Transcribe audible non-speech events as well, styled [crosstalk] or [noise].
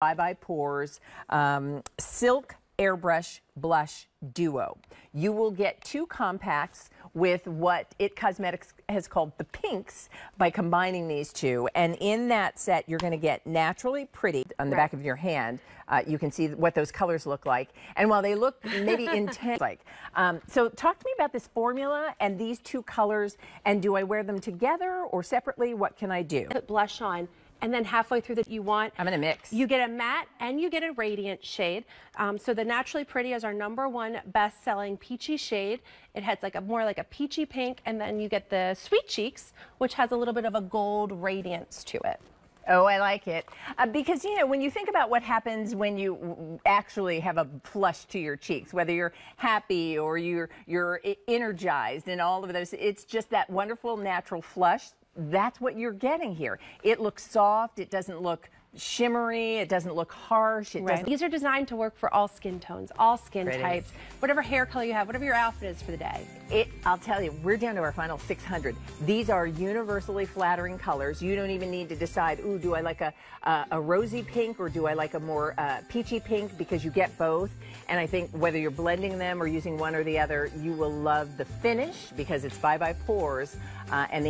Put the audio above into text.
Bye Bye Pores um, Silk Airbrush Blush Duo. You will get two compacts with what It Cosmetics has called the pinks by combining these two. And in that set, you're going to get naturally pretty on the Right. back of your hand. Uh, you can see what those colors look like. And while they look maybe [laughs] intense, like, um, so talk to me about this formula and these two colors. And do I wear them together or separately? What can I do? Put blush on, and then halfway through that you want. I'm gonna mix. You get a matte and you get a radiant shade. Um, so the Naturally Pretty is our number one best-selling peachy shade. It has like a more like a peachy pink, and then you get the Sweet Cheeks, which has a little bit of a gold radiance to it. Oh, I like it. Uh, because, you know, when you think about what happens when you actually have a flush to your cheeks, whether you're happy or you're, you're energized and all of those, it's just that wonderful natural flush. That's what you're getting here. It looks soft. It doesn't look shimmery. It doesn't look harsh. It doesn't These are designed to work for all skin tones, all skin Pretty. types, whatever hair color you have, whatever your outfit is for the day. It, I'll tell you, we're down to our final 600. These are universally flattering colors. You don't even need to decide, ooh, do I like a, a, a rosy pink or do I like a more uh, peachy pink because you get both. And I think whether you're blending them or using one or the other, you will love the finish because it's Bye Bye Pores uh, and the